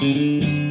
Thank mm -hmm. you.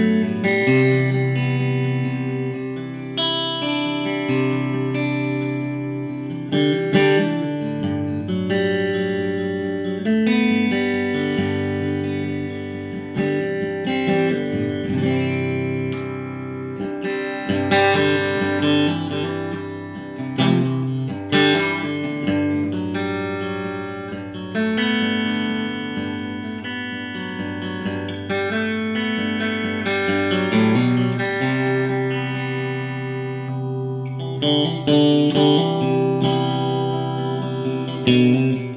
Música